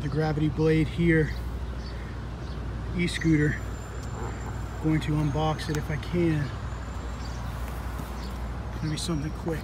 The gravity blade here. E-scooter. Going to unbox it if I can. It's gonna be something quick.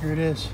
Here it is.